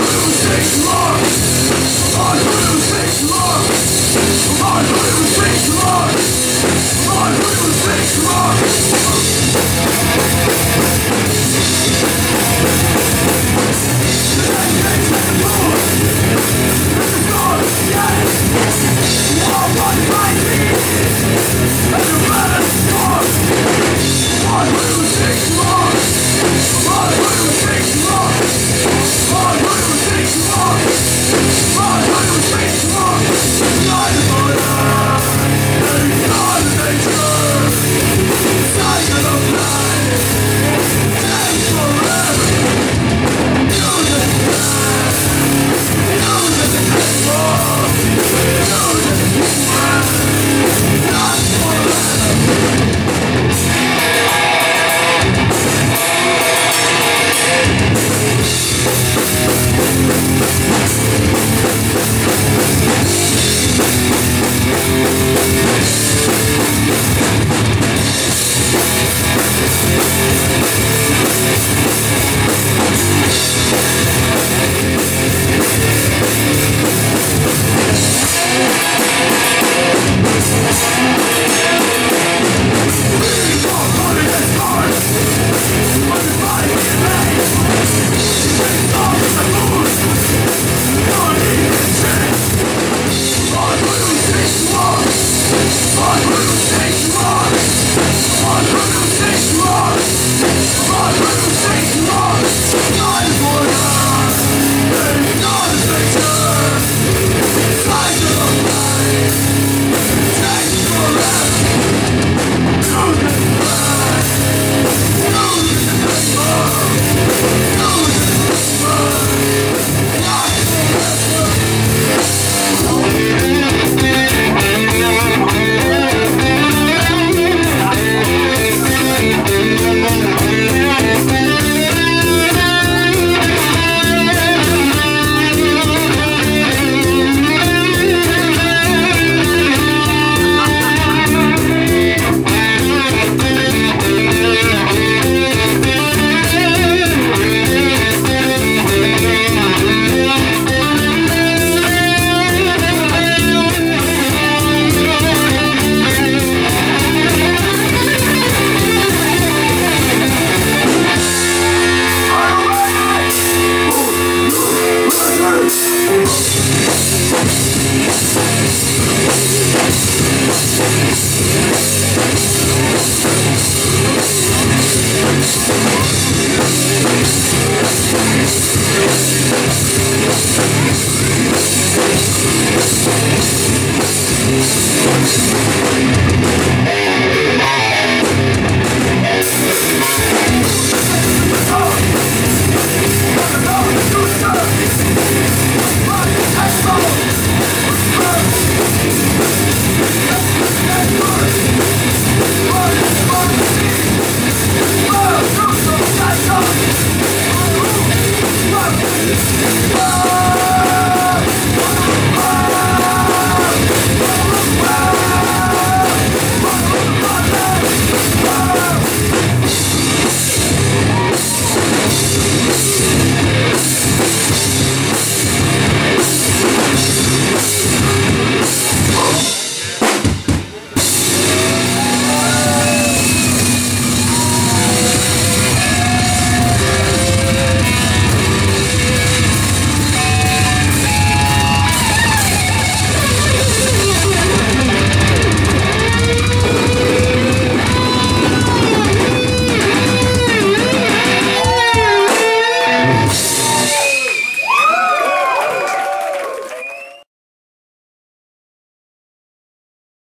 Losing love Thank